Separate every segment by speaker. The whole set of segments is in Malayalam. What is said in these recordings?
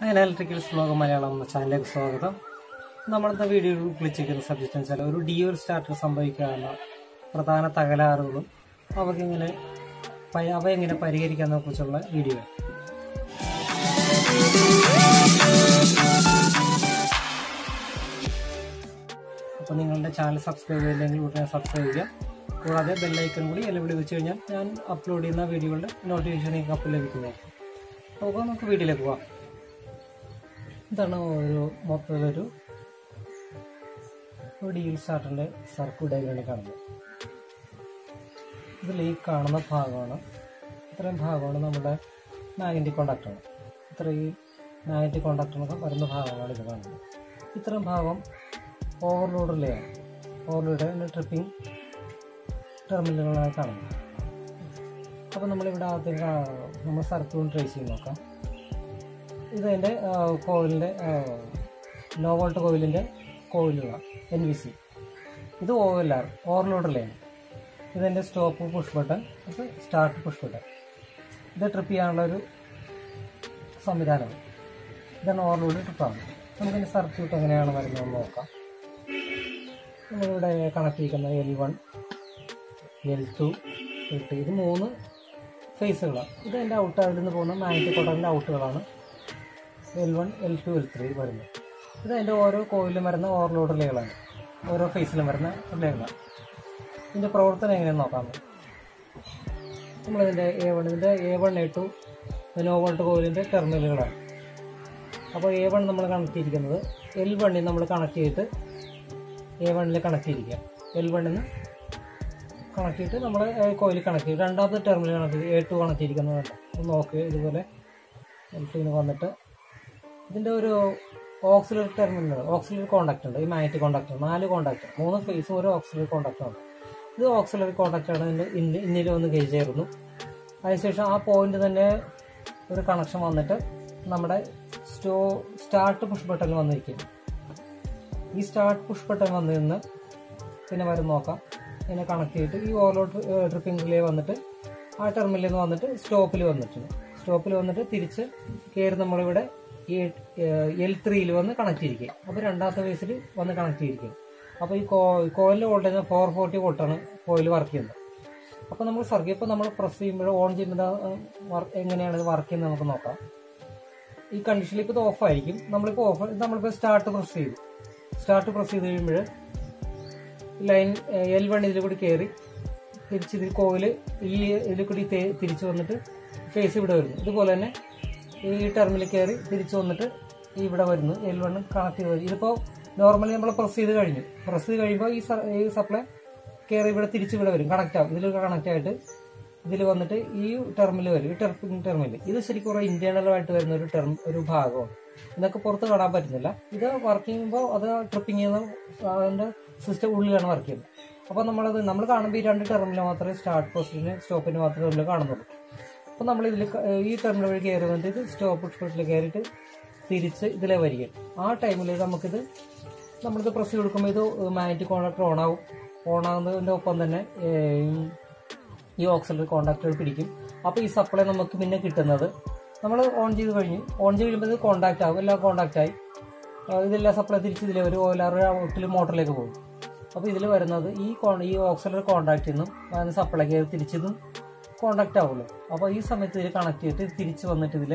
Speaker 1: അങ്ങനെ ഇലക്ട്രിക്കൽസ് ബ്ലോഗ് മലയാളം എന്ന ചാനലിലേക്ക് സ്വാഗതം. നമ്മളിന്ന് വീഡിയോയിൽ വിളിച്ചിരിക്കുന്ന സബ്ജക്റ്റ് എന്ന് വെച്ചാൽ ഒരു ഡിയോർ സ്റ്റാർട്ടർ സംഭവിക്കാനുള്ള പ്രധാന തകരാറുകളും അവർക്കിങ്ങനെ അവ എങ്ങനെ പരിഹരിക്കാമെന്നെ കുറിച്ചുള്ള വീഡിയോ അപ്പോൾ നിങ്ങളുടെ ചാനൽ സബ്സ്ക്രൈബ് ചെയ്തില്ലെങ്കിൽ ഉടനെ സബ്സ്ക്രൈബ് ചെയ്യാം കൂടാതെ ബെല്ലൈക്കൺ കൂടി എല്ലാം വെച്ച് കഴിഞ്ഞാൽ ഞാൻ അപ്ലോഡ് ചെയ്യുന്ന വീഡിയോകളുടെ നോട്ടിഫിക്കേഷൻ നിങ്ങൾക്ക് അപ്പോൾ ലഭിക്കുന്നതായിരിക്കും. അപ്പോൾ നമുക്ക് വീഡിയോയിലേക്ക് പോവാം. ഇതാണ് ഒരു മൊത്തത്തിലൊരു ഒരു ഡീൽ സ്റ്റാർട്ടറിന്റെ സർക്യൂട്ട് ഡയഗ്രാമിൽ കാണുന്നത് ഇതിൽ ഈ കാണുന്ന ഭാഗമാണ്. ഇത്രയും ഭാഗമാണ് നമ്മുടെ മാഗ്നറ്റിക് കോണ്ടാക്ടർ ഈ മാഗ്നറ്റിക് കോണ്ടാക്ടറിനൊക്കെ വരുന്ന ഭാഗമാണ് ഇത് കാണുന്നത്. ഇത്രയും ഭാഗം ഓവർലോഡിലെയാണ് ഓവർലോഡ് ട്രിപ്പിംഗ് ടെർമിനലുകളായി കാണുന്നത്. അപ്പോൾ നമ്മളിവിടെ ആദ്യം നമ്മൾ സർക്യൂട്ട് ട്രേസ് ചെയ്ത് നോക്കാം. ഇതെന്റെ കോവിലിന്റെ ലോ വോൾട്ട് കോവിലിന്റെ കോവിലുള്ള എൻ വി സി ഇത് ഓ എൽ ആർ ഓവർലോഡറിലാണ് ഇതെന്റെ സ്റ്റോപ്പ് പുഷ് ബട്ടൺ ഇത് സ്റ്റാർട്ട് പുഷ് ബട്ടൺ. ഇത് ട്രിപ്പ് ചെയ്യാനുള്ള ഒരു സംവിധാനമാണ് ഇതാണ് ഓവർലോഡ് ട്രിപ്പാണ്. നമുക്കിന്റെ സർക്യൂട്ട് എങ്ങനെയാണ് വരുന്നതെന്ന് നോക്കാം. നമ്മളിവിടെ കണക്ട് ചെയ്യുന്ന L one L two L two ഇത് മൂന്ന് ഫേസുകളാണ് ഇത് എന്റെ ഔട്ട് അതിൽ നിന്ന് പോകുന്ന മാഗ്നറ്റിക് കോട്ടറിന്റെ ഔട്ടുകളാണ് L one L two L three വരുന്നത് ഇത് അതിന്റെ ഓരോ കോയിലും വരുന്ന ഓവർലോഡ് റിലേകളാണ് ഓരോ ഫേസിലും വരുന്ന റിലേകളാണ് ഇതിന്റെ പ്രവർത്തനം എങ്ങനെയാണ് നോക്കാം നമ്മളിതിന്റെ എ വൺ ഇതിന്റെ A one A two no volt കോയിലിന്റെ ടെർമിനലുകളാണ് അപ്പോൾ എ വൺ നമ്മൾ കണക്ട് ചെയ്തിരിക്കുന്നത് എൽ വണ്ണിൽ നമ്മൾ കണക്ട് ചെയ്തിട്ട് എ വണ്ണിൽ കണക്ട് ചെയ്തിരിക്കുക. എൽ വണ്ണിൽ നിന്ന് കണക്ട് ചെയ്തിട്ട് നമ്മൾ കോയിൽ കണക്ട് ചെയ്യും. രണ്ടാമത്തെ ടെർമിനൽ കണക്ട് ചെയ്ത് എ ടു കണക്ട് ചെയ്തിരിക്കുന്നതല്ല നോക്ക് ഇതുപോലെ എൽ ടുവിന് വന്നിട്ട് ഇതിന്റെ ഒരു ഓക്സിലറി ടെർമിനൽ ഓക്സിലറി കോണ്ടാക്ട് ഉണ്ട്. ഈ മാഗ്നറ്റിക് കോണ്ടാക്ട് നാല് കോണ്ടാക്ട് മൂന്ന് ഫേസും ഒരു ഓക്സിലറി കോണ്ടാക്ട് ആണ് ഇത് ഓക്സിലറി കോണ്ടാക്ട് ആണ് ഇതിന്റെ ഇന്ന ഇന്നിൽ വന്ന് ഗേജ് ചേർന്നു അതിനുശേഷം ആ പോയിന്റ് തന്നെ ഒരു കണക്ഷൻ വന്നിട്ട് നമ്മുടെ സ്റ്റോ സ്റ്റാർട്ട് പുഷ് ബട്ടൺ വന്നിരിക്കുന്നു. ഈ സ്റ്റാർട്ട് പുഷ് ബട്ടൺ വന്നു നിന്ന് പിന്നെ വരും നോക്കാം. ഇതിനെ കണക്ട് ചെയ്തിട്ട് ഈ ഓവർലോഡ് ട്രിപ്പിംഗിലേ വന്നിട്ട് ആ ടെർമിനലിൽ നിന്ന് വന്നിട്ട് സ്റ്റോപ്പിൽ വന്നിട്ടുണ്ട്. സ്റ്റോപ്പിൽ വന്നിട്ട് തിരിച്ച് കയറി നമ്മളിവിടെ എൽ ത്രീയിൽ വന്ന് കണക്ട് ചെയ്തിരിക്കും. അപ്പോൾ രണ്ടാമത്തെ വയസ്സിൽ വന്ന് കണക്ട് ചെയ്തിരിക്കും. അപ്പോൾ ഈ കോ കോയിലിന്റെ വോൾട്ടേജ് ഫോർ ഫോർട്ടി വോൾട്ടാണ് കോയിൽ വർക്ക് ചെയ്യുന്നത്. അപ്പോൾ നമ്മൾ സർക്യൂട്ട് ഇപ്പോൾ നമ്മൾ പ്രസ് ചെയ്യുമ്പോൾ ഓൺ ചെയ്യുമ്പോൾ എങ്ങനെയാണ് ഇത് വർക്ക് ചെയ്യുന്നത് നമുക്ക് നോക്കാം. ഈ കണ്ടീഷനിൽ ഇപ്പോൾ ഇത് ഓഫ് ആയിരിക്കും. നമ്മളിപ്പോൾ ഓഫ് നമ്മളിപ്പോൾ സ്റ്റാർട്ട് പ്രസ് ചെയ്തു. സ്റ്റാർട്ട് പ്രസ് ചെയ്ത് കഴിയുമ്പോൾ ലൈൻ എൽ വൺ ഇതിൽ കൂടി കയറി തിരിച്ച് ഇതിൽ കോയിൽ ഈ ഇതിൽ കൂടി തിരിച്ച് വന്നിട്ട് ഫേസ് ഇവിടെ വരുന്നു. ഇതുപോലെ തന്നെ ഈ ടെർമിൽ കയറി തിരിച്ചു വന്നിട്ട് ഇവിടെ വരുന്നു. എൽ വൺ കണക്ട് ചെയ്ത് ഇതിപ്പോൾ നോർമലി നമ്മൾ പ്രസ് ചെയ്ത് കഴിഞ്ഞു. പ്രസ് ചെയ്ത് കഴിയുമ്പോൾ ഈ സപ്ലൈ കയറി ഇവിടെ തിരിച്ച് ഇവിടെ വരും. കണക്ട് ആവും. ഇതിൽ കണക്ട് ആയിട്ട് ഇതിൽ വന്നിട്ട് ഈ ടെർമിൽ വരും. ഈ ടെർമിൽ ടെർമിൽ ഇത് ശരിക്കും ഒരു ഇന്റേണലായിട്ട് വരുന്ന ഒരു ടെർമ് ഒരു ഭാഗമാണ്. ഇതൊക്കെ പുറത്ത് കാണാൻ പറ്റുന്നില്ല. ഇത് വർക്ക് ചെയ്യുമ്പോൾ അത് ട്രിപ്പിംഗ് ചെയ്യുന്ന അതിന്റെ സിസ്റ്റം ഉള്ളിലാണ് വർക്ക് ചെയ്യുന്നത്. അപ്പോൾ നമ്മളത് നമ്മൾ കാണുമ്പോൾ ഈ രണ്ട് ടെർമിൽ മാത്രമേ സ്റ്റാർട്ട് പോസ്റ്റിന് സ്റ്റോപ്പിന് മാത്രമേ ഉള്ളിൽ കാണുന്നുള്ളൂ. അപ്പോൾ നമ്മൾ ഇതിൽ ഈ ടെർമിനൽ വഴി കയറി വന്നിട്ട് ഇത് സ്റ്റോപ്പ് സ്പോട്ടിൽ കയറിയിട്ട് തിരിച്ച് ഇതിലെ വരികയും ആ ടൈമിൽ നമുക്കിത് നമ്മളിത് പ്രസ് കൊടുക്കുമ്പോൾ ഇത് മാഗ്നറ്റിക് കോണ്ടാക്ടർ ഓൺ ആവും. ഓൺ ആകുന്നതിന്റെ ഒപ്പം തന്നെ ഈ ഓക്സിലറി കോണ്ടാക്ടർ പിടിക്കും. അപ്പോൾ ഈ സപ്ലൈ നമുക്ക് പിന്നെ കിട്ടുന്നത് നമ്മൾ ഓൺ ചെയ്ത് കഴിഞ്ഞ് ഓൺ ചെയ്ത് കഴിയുമ്പോൾ ഇത് കോണ്ടാക്ട് ആവും. എല്ലാം കോണ്ടാക്ട് ആയി. ഇതെല്ലാം സപ്ലൈ തിരിച്ച് ഇതിലെ ഒരു ഓലാറ് ഔട്ടിൽ മോട്ടറിലേക്ക് പോകും. അപ്പോൾ ഇതിൽ വരുന്നത് ഈ ഈ ഓക്സിലറി കോണ്ടാക്റ്റിൽ നിന്നും കയറി തിരിച്ചതും കോണ്ടാക്ട് ആവുള്ളൂ. അപ്പോൾ ഈ സമയത്ത് ഇതിൽ കണക്ട് ചെയ്തിട്ട് തിരിച്ച് വന്നിട്ട് ഇതിൽ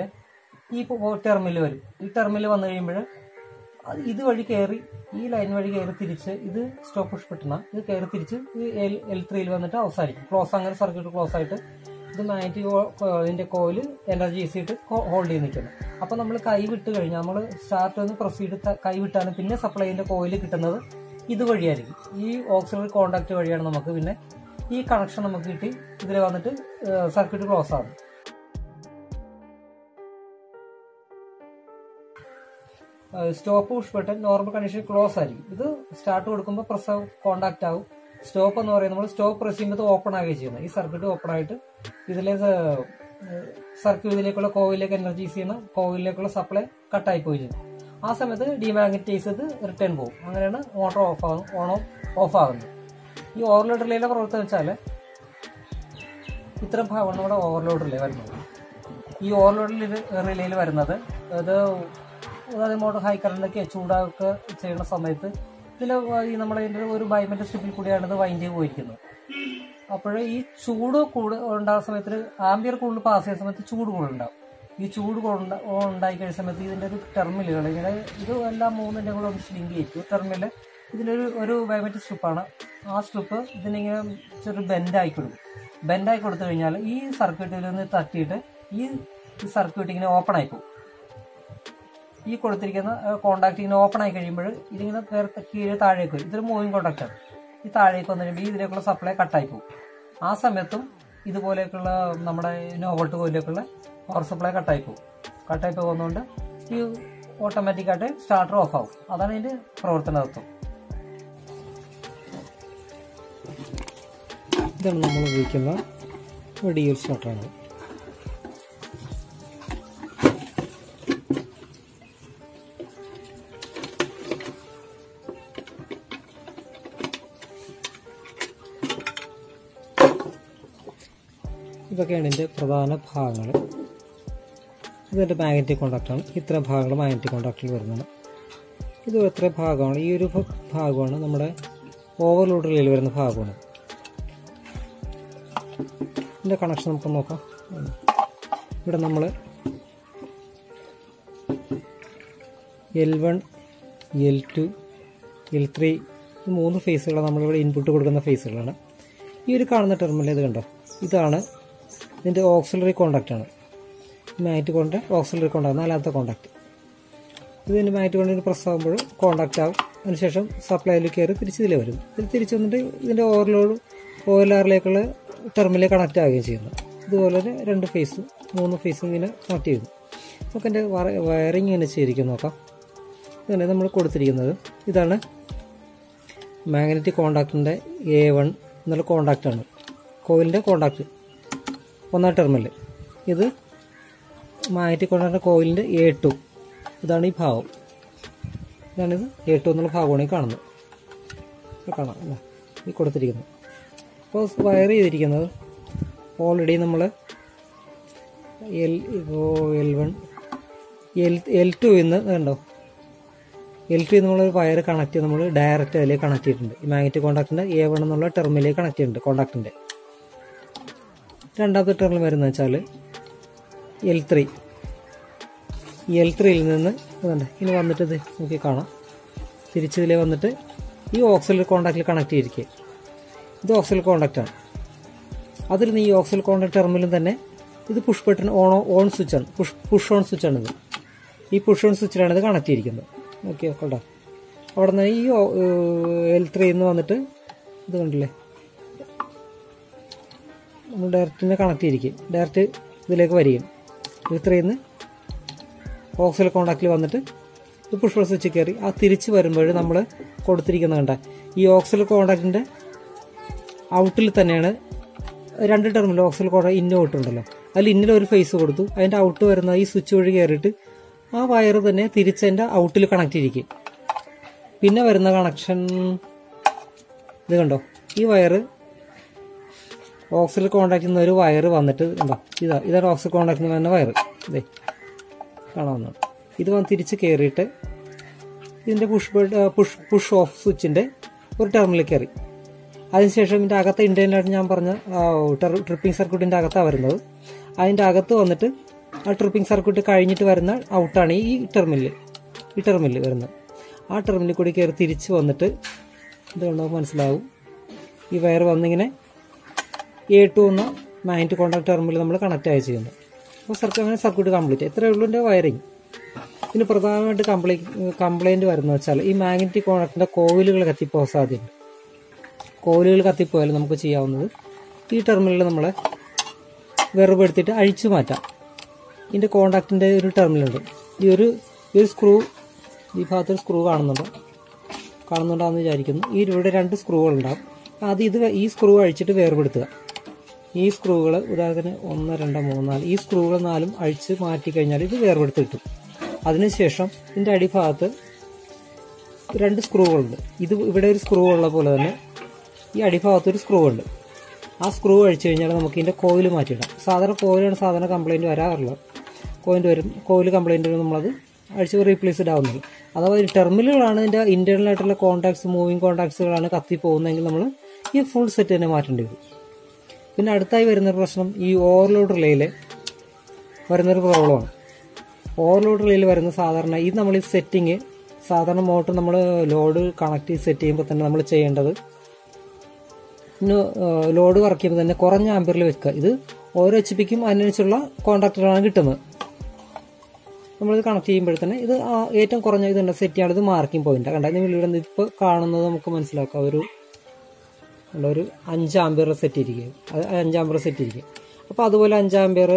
Speaker 1: ഈ ടെർമിനൽ വരും. ഈ ടെർമിനൽ വന്നു കഴിയുമ്പോൾ ഇത് വഴി കയറി ഈ ലൈൻ വഴി കയറി തിരിച്ച് ഇത് സ്റ്റോപ്പ് പുഷ് ബട്ടണ ഇത് കയറി തിരിച്ച് എൽ എൽ ത്രീയിൽ വന്നിട്ട് അവസാനിക്കും. ക്ലോസ് അങ്ങനെ സർക്യൂട്ട് ക്ലോസ് ആയിട്ട് ഇത് മാഗ്നറ്റിക് ഇതിന്റെ കോയിൽ എനർജി ചെയ്തിട്ട് ഹോൾഡ് ചെയ്ത് നിൽക്കുന്നു. അപ്പോൾ നമ്മൾ കൈ വിട്ട് കഴിഞ്ഞാൽ നമ്മൾ സ്റ്റാർട്ട് ഒന്ന് പ്രൊസീഡ് കൈ വിട്ടാണ് പിന്നെ സപ്ലൈന്റെ കോയിൽ കിട്ടുന്നത് ഇതുവഴിയായിരിക്കും. ഈ ഓക്സിലറി കോണ്ടാക്ട് വഴിയാണ് നമുക്ക് പിന്നെ ഈ കണക്ഷൻ നമുക്ക് കിട്ടി. ഇതിൽ വന്നിട്ട് സർക്യൂട്ട് ക്ലോസ് ആകും stop push button normal condition close ആയിരിക്കും. ഇത് സ്റ്റാർട്ട് കൊടുക്കുമ്പോൾ പ്രസ് കോണ്ടാക്ട് ആവും. സ്റ്റോപ്പ് എന്ന് പറയുന്നത് നമ്മൾ സ്റ്റോപ്പ് പ്രസ് ചെയ്യുമ്പോൾ ഓപ്പൺ ആകുകയും ചെയ്യുന്നത് ഈ സർക്യൂട്ട് ഓപ്പൺ ആയിട്ട് ഇതിലെ സർക്യൂട്ടിലേക്കുള്ള എനർജി എനർജീസ് ചെയ്യുന്ന കോവിലേക്കുള്ള സപ്ലൈ കട്ടായി പോയി ചെയ്യും ആ സമയത്ത് ഡിമാഗ്നറ്റൈസ് ചെയ്ത് റിട്ടേൺ പോകും. അങ്ങനെയാണ് മോട്ടോർ ഓഫ് ആകും ഓൺ ഓഫ് ആകുന്നത് ഈ ഓവർലോഡ് റിലേയുടെ പ്രവർത്തനം വെച്ചാൽ ഇത്തരം ഭാഗമാണ് നമ്മുടെ ഓവർലോഡ് റിലേ വരുന്നത്. ഈ ഓവർലോഡ് റിലേയിൽ വരുന്നത് അത് അതായത് മോട്ടർ ഹൈ കറണ്ടൊക്കെ ചൂടാക്കുക ചെയ്യുന്ന സമയത്ത് ഇതിൽ ഈ നമ്മുടെ ഒരു ബയോമെട്രിക് സ്ട്രിപ്പിൽ കൂടിയാണ് ഇത് വൈൻഡ് ചെയ്ത് പോയിരിക്കുന്നത്. അപ്പോൾ ഈ ചൂട് കൂട് ഉണ്ടാകുന്ന സമയത്ത് ആംബിയർ കൂടുതൽ പാസ് ചെയ്യുന്ന സമയത്ത് ചൂട് കൂടുതലുണ്ടാവും ഈ ചൂട് ഉണ്ടായി കഴിഞ്ഞ സമയത്ത് ഇതിന്റെ ഒരു ടെർമിലുകൾ ഇങ്ങനെ ഇത് എല്ലാ മൂന്നിന്റെ കൂടെ ഒന്ന് ലിങ്ക് ചെയ്യിക്കും ടെർമിൽ ഇതിലൊരു ഒരു ബയോമെട്രിക് സ്ട്രിപ്പാണ് ആ സ്ട്രിപ്പ് ഇതിനിങ്ങനെ ചെറിയ ബെൻഡായി കൊടുക്കും. ബെൻഡായി കൊടുത്തു കഴിഞ്ഞാൽ ഈ സർക്യൂട്ടിൽ നിന്ന് തട്ടിയിട്ട് ഈ സർക്യൂട്ട് ഇങ്ങനെ ഓപ്പൺ ആയി പോകും. ഈ കൊടുത്തിരിക്കുന്ന കോണ്ടാക്ട് ഇങ്ങനെ ഓപ്പൺ ആയി കഴിയുമ്പോൾ ഇതിങ്ങനെ വേറെ കീഴ് താഴേക്ക് വരും. ഇതൊരു മൂവിങ് കോണ്ടാക്റ്റാണ് ഈ താഴേക്ക് വന്നു കഴിയുമ്പോൾ ഇതിലേക്കുള്ള സപ്ലൈ കട്ടായി പോകും. ആ സമയത്തും ഇതുപോലെയൊക്കെയുള്ള നമ്മുടെ നോവോൾട്ട് പോലെയൊക്കെയുള്ള പവർ സപ്ലൈ കട്ടായി പോകും. കട്ടായി പോകുന്നതുകൊണ്ട് ഈ ഓട്ടോമാറ്റിക്കായിട്ട് സ്റ്റാർട്ടർ ഓഫ് ആവും. അതാണ് ഇതിന്റെ പ്രവർത്തന ഇതാണ് നമ്മൾ ഉപയോഗിക്കുന്ന എൽ സ്റ്റാർട്ടറാണ് ഇതൊക്കെയാണ് ഇതിന്റെ പ്രധാന ഭാഗങ്ങൾ. ഇതിന്റെ മാഗ്നറ്റിക് കോണ്ടാക്റ്റാണ് ഇത്ര ഭാഗങ്ങൾ മാഗ്നറ്റിക് കോണ്ടാക്റ്റിൽ വരുന്നതാണ് ഇത് എത്ര ഭാഗമാണ്? ഈ ഒരു ഭാഗമാണ് നമ്മുടെ ഓവർലോഡിൽ വരുന്ന ഭാഗമാണ്. ഇതിന്റെ കണക്ഷൻ നമുക്ക് നോക്കാം. ഇവിടെ നമ്മൾ L one L two L three മൂന്ന് ഫേസുകളാണ് നമ്മളിവിടെ ഇൻപുട്ട് കൊടുക്കുന്ന ഫേസുകളാണ് ഈ ഒരു കാണുന്ന ടെർമിനൽ ഇത് കണ്ടോ? ഇതാണ് ഇതിന്റെ ഓക്സിലറി കോണ്ടാക്റ്റ് ആണ്. മാറ്റ് കൊണ്ട് ഓക്സിലറി കോണ്ടാക്ട് നാലാമത്തെ കോണ്ടാക്ട് ഇതിന്റെ മാറ്റ് കൊണ്ട് പ്രസ് ആകുമ്പോൾ കോണ്ടാക്റ്റ് ആവും. അതിനുശേഷം സപ്ലൈയിൽ കയറി തിരിച്ച് ഇതിൽ വരും. ഇത് തിരിച്ച് വന്നിട്ട് ഇതിന്റെ ഓവർലോഡ് ഓയിലാറിലേക്കുള്ള ടെർമിനൽ കണക്റ്റ് ആവുകയും ചെയ്യുന്നു. ഇതുപോലെ തന്നെ രണ്ട് ഫേസ് മൂന്ന് ഫേസും ഇങ്ങനെ കണക്ട് ചെയ്യുന്നു. നമുക്ക് എന്റെ വയറിങ് ഇങ്ങനെ ചെയ്തിരിക്കും നോക്കാം. ഇങ്ങനെ നമ്മൾ കൊടുത്തിരിക്കുന്നത്. ഇതാണ് മാഗ്നറ്റിക് കോണ്ടാക്റ്റിന്റെ എ വൺ എന്നുള്ള കോണ്ടാക്റ്റാണ് കോയിലിന്റെ കോണ്ടാക്റ്റ് ഒന്നാം ടെർമിൽ ഇത് മാഗ്നറ്റിക് കോണ്ടാക്ട് കോയിലിന്റെ എ ടു ഇതാണ് ഈ ഭാഗം. ഇതാണിത് എ ടു എന്നുള്ള ഭാഗമാണ് ഈ കാണുന്നത്. കാണാം ഈ കൊടുത്തിരിക്കുന്നത് അപ്പോൾ വയർ ചെയ്തിരിക്കുന്നത്. ഓൾറെഡി നമ്മൾ എൽ ഇപ്പോൾ L one L L two ഇന്ന് കണ്ടോ? എൽ ടു നമ്മൾ വയർ കണക്ട് നമ്മൾ ഡയറക്റ്റ് അതിലേക്ക് കണക്ട് ചെയ്തിട്ടുണ്ട്. ഈ മാഗ്നറ്റിക് കോണ്ടാക്ടിന്റെ എ വൺ എന്നുള്ള ടെർമിലേക്ക് കണക്ട് ചെയ്തിട്ടുണ്ട് കോണ്ടാക്ടിന്റെ രണ്ടാമത്തെ ടെർമിൽ വരുന്നത് വെച്ചാൽ എൽ ത്രീ എൽ ത്രീയിൽ നിന്ന് അതുണ്ട് ഇനി വന്നിട്ട് ഇത് നോക്കി കാണാം. തിരിച്ചതിലേ വന്നിട്ട് ഈ ഓക്സിലറി കോണ്ടാക്റ്റിൽ കണക്ട് ചെയ്തിരിക്കുക. ഇത് ഓക്സൽ കോണ്ടാക്റ്റാണ് അതിൽ നിന്ന് ഈ ഓക്സൽ കോണ്ടാക്ട് ടെർമിലും തന്നെ ഇത് പുഷ് ബട്ടൺ ഓൺ ഓൺ സ്വിച്ചാണ് പുഷ് പുഷ് ഓൺ സ്വിച്ചാണ് ഇത് ഈ പുഷ് ഓൺ സ്വിച്ചിലാണ് ഇത് കണക്ട് ചെയ്തിരിക്കുന്നത്. ഓക്കെ കണ്ടോ? അവിടെ നിന്ന് ഈ എൽ ത്രീന്ന് വന്നിട്ട് ഇത് കണ്ടില്ലേ? നമ്മൾ ഡയറക്റ്റിനെ കണക്ട് ചെയ്തിരിക്കും. ഡയറക്റ്റ് ഇതിലേക്ക് വരികയും. എൽ ത്രീന്ന് ഓക്സിൽ കോണ്ടാക്റ്റിൽ വന്നിട്ട് പുഷ് സ്വിച്ച് കയറി. ആ തിരിച്ച് വരുമ്പോൾ നമ്മൾ കൊടുത്തിരിക്കുന്നത് കണ്ട. ഈ ഓക്സിൽ കോണ്ടാക്റ്റിന്റെ ഔട്ടിൽ തന്നെയാണ്. രണ്ട് ടെർമിനൽ ഓക്സിൽ കോഡ ഇന്ന ഔട്ട് ഉണ്ടല്ലോ അതിൽ ഇന്നിൽ ഒരു ഫേസ് കൊടുത്തു. അതിന്റെ ഔട്ട് വരുന്ന ഈ സ്വിച്ച് വഴി കയറിയിട്ട് ആ വയർ തന്നെ തിരിച്ച് തിരിച്ചതിന്റെ ഔട്ടിൽ കണക്ട് ചെയ്തിരിക്കും. പിന്നെ വരുന്ന കണക്ഷൻ ഇത് കണ്ടോ? ഈ വയർ ഓക്സിൽ കോണ്ടാക്ട് ചെയ്യുന്ന ഒരു വയർ വന്നിട്ട് ഉണ്ടോ ഇതാ ഇതാണ് ഓക്സിൽ കോണ്ടാക്ട് ചെയ്യുന്ന വയർ ഇതേ കാണാവുന്നതാണ് ഇത് വന്ന് തിരിച്ച് കയറിയിട്ട് ഇതിന്റെ പുഷ് പുഷ് പുഷ് ഓഫ് സ്വിച്ചിന്റെ ഒരു ടെർമിനൽ കയറി. അതിനുശേഷം ഇതിന്റെ അകത്ത് ഇന്റേണലായിട്ട് ഞാൻ പറഞ്ഞ ട്രിപ്പിംഗ് സർക്യൂട്ടിന്റെ അകത്താണ് വരുന്നത്. അതിന്റെ അകത്ത് വന്നിട്ട് ആ ട്രിപ്പിംഗ് സർക്യൂട്ട് കഴിഞ്ഞിട്ട് വരുന്ന ഔട്ടാണ് ഈ ടെർമിനൽ ഈ ടെർമിനൽ വരുന്നത്. ആ ടെർമിനൽ കൂടി കയറി തിരിച്ച് വന്നിട്ട് ഇത് കണ്ടോ മനസ്സിലാവും. ഈ വയർ വന്നിങ്ങനെ എ ടു എന്ന മാഗ്നറ്റ് കോണ്ടാക്ട് ടെർമിനൽ നമ്മൾ കണക്ട് ആയി ചെയ്യുന്നത് അപ്പോൾ സർക്യൂട്ട് അങ്ങനെ സർക്യൂട്ട് കംപ്ലീറ്റ് എത്രയേ ഉള്ളൂ എന്റെ വയറിങ്. പിന്നെ പ്രധാനമായിട്ട് കംപ്ലൈ കംപ്ലൈന്റ് വരുന്നത് വെച്ചാൽ ഈ മാഗ്നറ്റിക് കോണക്ടിന്റെ കോയിലുകൾ കത്തിപ്പോകാൻ സാധ്യതയുണ്ട്. കോയിലുകൾ കത്തിപ്പോയാലും നമുക്ക് ചെയ്യാവുന്നത് ഈ ടെർമിനലിൽ നമ്മളെ വെറുപെടുത്തിയിട്ട് അഴിച്ചു മാറ്റാം. ഇതിന്റെ കോണ്ടാക്റ്റിന്റെ ഒരു ടെർമിനലുണ്ട് ഈ ഒരു ഈ ഒരു സ്ക്രൂ ഈ ഭാഗത്തൊരു സ്ക്രൂ കാണുന്നുണ്ട്. കാണുന്നുണ്ടാന്ന് വിചാരിക്കുന്നു. ഈ ഇവിടെ രണ്ട് സ്ക്രൂകൾ ഉണ്ടാകും അത് ഇത് ഈ സ്ക്രൂ അഴിച്ചിട്ട് വേർപെടുത്തുക. ഈ സ്ക്രൂകൾ ഉദാഹരണത്തിന് ഒന്ന് രണ്ട് മൂന്ന് നാല്. ഈ സ്ക്രൂകൾ നാലും അഴിച്ച് മാറ്റി കഴിഞ്ഞാൽ ഇത് വേർപെടുത്ത് കിട്ടും. അതിനുശേഷം ഇതിന്റെ അടിഭാഗത്ത് രണ്ട് സ്ക്രൂകളുണ്ട് ഇത് ഇവിടെ ഒരു സ്ക്രൂ ഉള്ള പോലെ തന്നെ ഈ അടിഭാഗത്തൊരു സ്ക്രൂ ഉണ്ട്. ആ സ്ക്രൂ അഴിച്ചു കഴിഞ്ഞാൽ നമുക്ക് ഇതിന്റെ കോയിൽ മാറ്റിയിടാം. സാധാരണ കോയിലാണ് സാധാരണ കംപ്ലൈന്റ് വരാറുള്ളത്. കോയിന്റ് വരും കോയിൽ കംപ്ലൈന്റ് വരും നമ്മളത് അഴിച്ച് റീപ്ലേസ് ഇടാവുന്നത്. അഥവാ ഒരു ടെർമിനലുകളാണ് ഇതിന്റെ ഇന്റേണൽ ആയിട്ടുള്ള കോൺടാക്ട്സ് മൂവിങ് കോൺടാക്ട്സുകളാണ് കത്തി പോകുന്നതെങ്കിൽ നമ്മൾ ഈ ഫുൾ സെറ്റ് തന്നെ മാറ്റേണ്ടി വരും. പിന്നെ അടുത്തായി വരുന്ന പ്രശ്നം ഈ ഓവർലോഡ് റിലേയിൽ വരുന്നൊരു പ്രോബ്ലമാണ് ഓവർലോഡ് റിലേയിൽ വരുന്ന സാധാരണ ഇത് നമ്മൾ ഈ സെറ്റിങ് സാധാരണ മോട്ടർ നമ്മൾ ലോഡ് കണക്ട് സെറ്റ് ചെയ്യുമ്പോൾ തന്നെ നമ്മൾ ചെയ്യേണ്ടത് ലോഡ് വർക്ക് ചെയ്യുമ്പോൾ തന്നെ കുറഞ്ഞ ആംബിയറിൽ വെക്കുക. ഇത് ഓരോ എച്ച് പിക്കും അതിനനുസരിച്ചുള്ള കോൺട്രാക്ടറാണ് കിട്ടുന്നത്. നമ്മളിത് കണക്ട് ചെയ്യുമ്പോൾ തന്നെ ഇത് ഏറ്റവും കുറഞ്ഞ ഇതുണ്ട് സെറ്റ് ഇത് മാർക്കിംഗ് പോയിന്റ് കണ്ട? നിങ്ങൾ ഇവിടെ ഇപ്പോൾ കാണുന്നത് നമുക്ക് മനസ്സിലാക്കാം. ഒരു ഒരു അഞ്ച് ആംബിയർ സെറ്റ് ഇരിക്കും അത് അഞ്ച് സെറ്റ് ഇരിക്കും അപ്പോൾ അതുപോലെ അഞ്ച് ആംബിയർ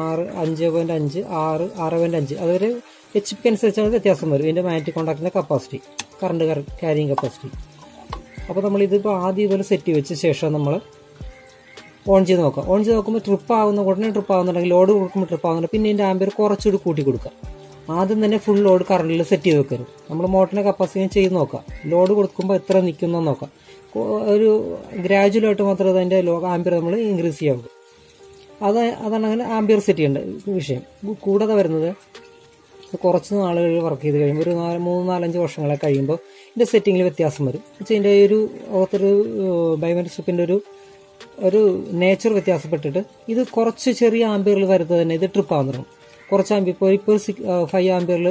Speaker 1: ആറ് അഞ്ച് പോയിന്റ് അഞ്ച് ആറ് ആറ് പോയിന്റ് അഞ്ച്. അതൊരു എച്ച് പി അനുസരിച്ചാണ് വ്യത്യാസം വരും. ഇതിന്റെ മാഗ്നറ്റിക് കോണ്ടാക്ടിന്റെ കപ്പാസിറ്റി കറണ്ട് ക്യാരിങ് കപ്പാസിറ്റി അപ്പോൾ നമ്മൾ ഇതിപ്പോൾ ആദ്യം ഇതുപോലെ സെറ്റ് വെച്ച ശേഷം നമ്മൾ ഓൺ ചെയ്ത് നോക്കാം. ഓൺ ചെയ്ത് നോക്കുമ്പോൾ ട്രിപ്പ് ആവുന്ന ഉടനെ ട്രിപ്പ് ആവുന്നുണ്ടെങ്കിൽ ലോഡ് കൊടുക്കുമ്പോൾ ട്രിപ്പ് ആവുന്നുണ്ട്. പിന്നെ ഇതിന്റെ ആംബിയർ കുറച്ചുകൂടി കൂട്ടി കൊടുക്കുക ആദ്യം തന്നെ ഫുൾ ലോഡ് കറണ്ടിൽ സെറ്റ് ചെയ്ത് വെക്കരുത്. നമ്മൾ മോട്ടറിന്റെ കപ്പാസിറ്റി ചെയ്ത് നോക്കാം. ലോഡ് കൊടുക്കുമ്പോൾ എത്ര നിൽക്കുന്നോ നോക്കാം. ഒരു ഗ്രാജുവലായിട്ട് മാത്രമേ അതിന്റെ ലോ ആംബിയർ നമ്മൾ ഇൻക്രീസ് ചെയ്യാവൂ അത് അതാണ് അങ്ങനെ ആംബിയർ സെറ്റ് ചെയ്യേണ്ട വിഷയം. കൂടാതെ വരുന്നത് കുറച്ച് നാളുകൾ വർക്ക് ചെയ്ത് കഴിയുമ്പോൾ ഒരു നാല് മൂന്ന് നാലഞ്ച് വർഷങ്ങളെ കഴിയുമ്പോൾ ഇതിന്റെ സെറ്റിങ്ങിൽ വ്യത്യാസം വരും. പക്ഷേ ഇതിന്റെ ഒരു ഓത്തൊരു ബയോമെട്രിക് സ്ട്രിപ്പിന്റെ ഒരു ഒരു നേച്ചർ വ്യത്യാസപ്പെട്ടിട്ട് ഇത് കുറച്ച് ചെറിയ ആമ്പിയറിൽ വരുന്നത് തന്നെ ഇത് ട്രിപ്പ് ആവുന്ന തുടങ്ങും കുറച്ച് ആംബിയർ ഇപ്പോൾ ഇപ്പോൾ സിക്സ് ഫൈവ് ആംബിയറിൽ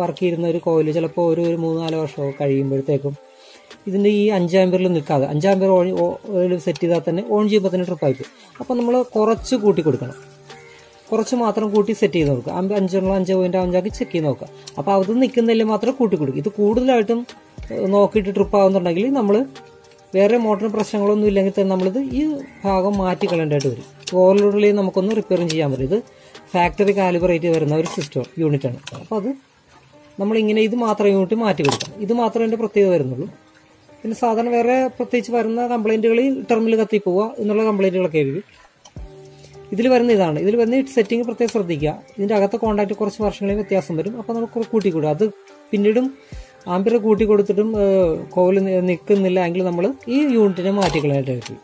Speaker 1: വർക്ക് ചെയ്യുന്ന ഒരു കോയിൽ ചിലപ്പോൾ ഒരു ഒരു മൂന്ന് നാല് വർഷമോ കഴിയുമ്പോഴത്തേക്കും ഇതിന്റെ ഈ അഞ്ചാമ്പിയറിൽ നിൽക്കാതെ അഞ്ചാമ്പിയർ ഓൺ സെറ്റ് ചെയ്താൽ തന്നെ ഓൺ ചെയ്യുമ്പോൾ തന്നെ ട്രിപ്പ് ആയിട്ട്. അപ്പോൾ നമ്മൾ കുറച്ച് കൂട്ടി കൊടുക്കണം. കുറച്ച് മാത്രം കൂട്ടി സെറ്റ് ചെയ്ത് നോക്കുക. അഞ്ചുള്ള അഞ്ച് പോയിന്റ് അഞ്ചാക്കി ചെക്ക് ചെയ്ത് നോക്കുക. അപ്പോൾ അത് നിൽക്കുന്നതിൽ മാത്രം കൂട്ടി കൊടുക്കും ഇത് കൂടുതലായിട്ടും നോക്കിയിട്ട് ട്രിപ്പ് ആവുന്നുണ്ടെങ്കിൽ നമ്മൾ വേറെ മോട്ടറിന് പ്രശ്നങ്ങളൊന്നും ഇല്ലെങ്കിൽ തന്നെ നമ്മളിത് ഈ ഭാഗം മാറ്റി കളയേണ്ടതായിട്ട് വരും. ഓവർലോഡിൽ നമുക്കൊന്ന് റിപ്പയറും ചെയ്യാൻ പറ്റും. ഇത് ഫാക്ടറി കാലിബറേറ്റ് വരുന്ന ഒരു സിസ്റ്റം യൂണിറ്റാണ് അപ്പോൾ അത് നമ്മളിങ്ങനെ ഇത് മാത്രം യൂണിറ്റ് മാറ്റി കൊടുക്കാം ഇത് മാത്രമേ അതിന്റെ പ്രത്യേകത വരുന്നുള്ളൂ. പിന്നെ സാധാരണ വേറെ പ്രത്യേകിച്ച് വരുന്ന കംപ്ലൈന്റുകളിൽ ടെർമിൽ കത്തി പോവുക എന്നുള്ള കംപ്ലൈന്റുകളൊക്കെ ആയിരിക്കും. ഇതിൽ വരുന്ന ഇതാണ്. ഇതിൽ വരുന്ന സെറ്റിംഗ് പ്രത്യേകം ശ്രദ്ധിക്കുക. ഇതിന്റെ അകത്തെ കോണ്ടാക്റ്റ് കുറച്ച് വർഷങ്ങളിൽ വ്യത്യാസം വരും. അപ്പോൾ നമുക്ക് കൂട്ടിക്കൂടും അത് പിന്നീടും ആംബിയർ കൂട്ടി കൊടുത്തിട്ടും കോവിൽ നിൽക്കുന്നില്ല എങ്കിൽ നമ്മൾ ഈ യൂണിറ്റിനെ മാറ്റിക്കളയായിട്ട്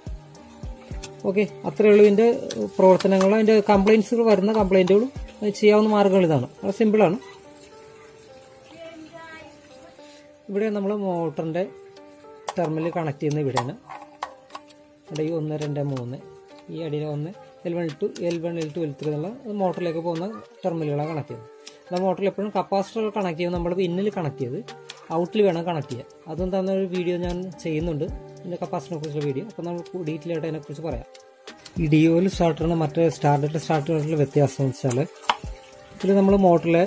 Speaker 1: ഓക്കെ? അത്രയേ ഉള്ളൂ ഇതിന്റെ പ്രവർത്തനങ്ങളും അതിന്റെ കംപ്ലയിൻസുകൾ വരുന്ന കംപ്ലയിന്റുകളും ചെയ്യാവുന്ന മാർഗങ്ങൾ ഇതാണ്. അത് സിമ്പിളാണ് ഇവിടെ നമ്മൾ മോട്ടറിന്റെ ടെർമിനൽ കണക്ട് ചെയ്യുന്ന ഇവിടെയാണ്. ഇവിടെ ഈ ഒന്ന് രണ്ട് മൂന്ന്. ഈ അടിയിൽ ഒന്ന് L one two L one L two L three എന്നുള്ള മോട്ടറിലേക്ക് പോകുന്ന ടെർമിനലുകളാണ് കണക്ട് ചെയ്യുന്നത്. നമ്മൾ മോട്ടറിൽ എപ്പോഴും കപ്പാസിറ്റർ കണക്ട് ചെയ്യുമ്പോൾ നമ്മൾ ഇന്നിൽ കണക്ട് ചെയ്ത് ഔട്ടിൽ വേണം കണക്ട് ചെയ്യുക അതും തന്നെ ഒരു വീഡിയോ ഞാൻ ചെയ്യുന്നുണ്ട്. ഇതിന്റെ കപ്പാസിറ്ററിനെ കുറിച്ചുള്ള വീഡിയോ അപ്പോൾ നമ്മൾ ഡീറ്റെയിൽ ആയിട്ട് അതിനെക്കുറിച്ച് പറയാം. ഈ ഡി ഒയിൽ സ്റ്റാർട്ടറിന് മറ്റേ സ്റ്റാർട്ടർ സ്റ്റാർട്ടറിൽ വ്യത്യാസം എന്ന് വെച്ചാൽ ഇതിൽ നമ്മൾ മോട്ടറിലെ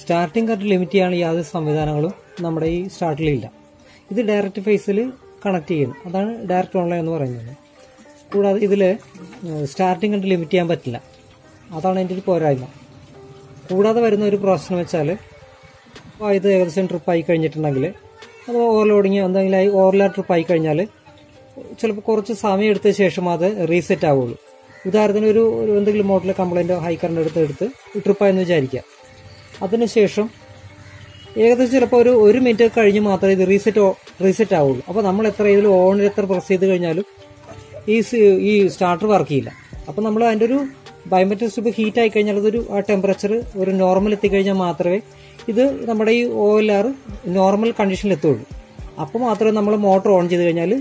Speaker 1: സ്റ്റാർട്ടിംഗ് കറണ്ട് ലിമിറ്റ് ചെയ്യാൻ യാതൊരു സംവിധാനങ്ങളും നമ്മുടെ ഈ സ്റ്റാർട്ടിലില്ല ഇത് ഡയറക്റ്റ് ഫേസിൽ കണക്ട് ചെയ്യുന്നു. അതാണ് ഡയറക്റ്റ് ഓൺലൈൻ എന്ന് പറയുന്നത്. കൂടാതെ ഇതിൽ സ്റ്റാർട്ടിംഗ് കണ്ട് ലിമിറ്റ് ചെയ്യാൻ പറ്റില്ല. അതാണ് എന്റെ ഒരു പോരായ്മ. കൂടാതെ വരുന്ന ഒരു പ്രശ്നം വെച്ചാൽ ഇത് ഏകദേശം ട്രിപ്പ് ആയി കഴിഞ്ഞിട്ടുണ്ടെങ്കിൽ അത് ഓവർലോഡിങ് എന്തെങ്കിലും ആയി ട്രിപ്പ് ആയി കഴിഞ്ഞാൽ ചിലപ്പോൾ കുറച്ച് സമയം എടുത്ത ശേഷം അത് റീസെറ്റ് ആവുള്ളൂ. ഉദാഹരണത്തിന് ഒരു എന്തെങ്കിലും മോട്ടറിൽ കംപ്ലൈന്റോ ഹൈ കറണ്ട് എടുത്ത് എടുത്ത് ട്രിപ്പായെന്ന് വിചാരിക്കുക. അതിനുശേഷം ഏകദേശം ചിലപ്പോൾ ഒരു ഒരു മിനിറ്റ് കഴിഞ്ഞ് മാത്രമേ ഇത് റീസെറ്റ് റീസെറ്റ് ആവുള്ളൂ. അപ്പോൾ നമ്മൾ എത്ര ഇതിൽ ഓണിൽ എത്ര പ്രസ് ചെയ്ത് കഴിഞ്ഞാലും ഈ ഈ സ്റ്റാർട്ടർ വർക്ക് ചെയ്യില്ല. അപ്പോൾ നമ്മൾ അതിന്റെ ഒരു ബയോമെട്രിക് സ്ട്രിപ്പ് ഹീറ്റ് ആയി കഴിഞ്ഞാൽ അതൊരു ആ ടെമ്പറേച്ചർ ഒരു നോർമൽ എത്തിക്കഴിഞ്ഞാൽ മാത്രമേ ഇത് നമ്മുടെ ഈ ഒ എൽ ആർ നോർമൽ കണ്ടീഷനിൽ എത്തുള്ളൂ. അപ്പോൾ മാത്രമേ നമ്മൾ മോട്ടോർ ഓൺ ചെയ്ത് കഴിഞ്ഞാൽ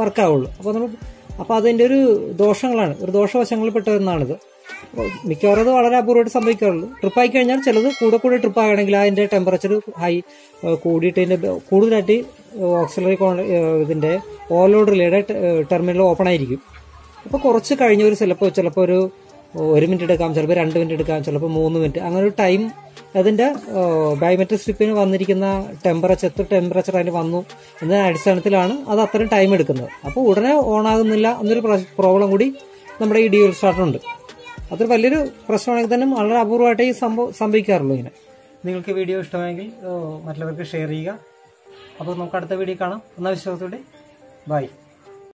Speaker 1: വർക്കാവുള്ളൂ അപ്പോൾ നമ്മൾ അപ്പോൾ അതിന്റെ ഒരു ദോഷങ്ങളാണ്. ഒരു ദോഷവശങ്ങൾ പെട്ട ഒന്നാണിത് മിക്കവാറും അത് വളരെ അപൂർവമായിട്ട് സംഭവിക്കാറുള്ളൂ. ട്രിപ്പ് ആയി കഴിഞ്ഞാൽ ചിലത് കൂടെ കൂടെ ട്രിപ്പ് ആകണമെങ്കിൽ അതിന്റെ ടെമ്പറേച്ചർ ഹൈ കൂടിയിട്ട് ഇതിന്റെ കൂടുതലായിട്ട് ഓക്സിലറി ഇതിന്റെ ഓവർലോഡ് റിലേയുടെ ടെർമിനൽ ഓപ്പൺ ആയിരിക്കും. അപ്പോൾ കുറച്ച് കഴിഞ്ഞ ഒരു ചിലപ്പോൾ ചിലപ്പോൾ ഒരു ഒരു മിനിറ്റ് എടുക്കാം ചിലപ്പോൾ രണ്ട് മിനിറ്റ് എടുക്കാം ചിലപ്പോൾ മൂന്ന് മിനിറ്റ് അങ്ങനെ ഒരു ടൈം അതിന്റെ ബയോമെട്രിക് സ്ട്രിപ്പിന് വന്നിരിക്കുന്ന ടെമ്പറേച്ചർ എത്ര ടെമ്പറേച്ചർ അതിന് വന്നു എന്ന അടിസ്ഥാനത്തിലാണ് അത് അത്രയും ടൈം എടുക്കുന്നത്. അപ്പോൾ ഉടനെ ഓൺ ആകുന്നില്ല എന്നൊരു പ്രോബ്ലം കൂടി നമ്മുടെ ഈ സ്റ്റാർട്ടർ സ്റ്റാർട്ടറുണ്ട് അതൊരു വലിയൊരു പ്രശ്നമാണെങ്കിൽ തന്നെ വളരെ അപൂർവമായിട്ടേ ഈ സംഭവം സംഭവിക്കാറുള്ളൂ ഇങ്ങനെ. നിങ്ങൾക്ക് വീഡിയോ ഇഷ്ടമായെങ്കിൽ മറ്റുള്ളവർക്ക് ഷെയർ ചെയ്യുക. അപ്പോൾ നമുക്ക് അടുത്ത വീഡിയോ കാണാം. എന്ന വിശ്വാസത്തോടെ ബൈ.